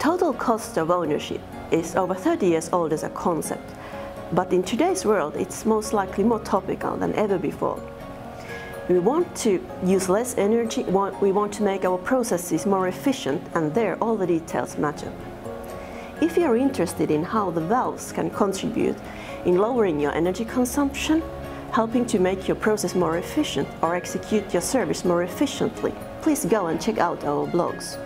Total cost of ownership is over 30 years old as a concept, but in today's world it's most likely more topical than ever before. We want to use less energy, we want to make our processes more efficient and there all the details matter. If you are interested in how the valves can contribute in lowering your energy consumption, helping to make your process more efficient or execute your service more efficiently, please go and check out our blogs.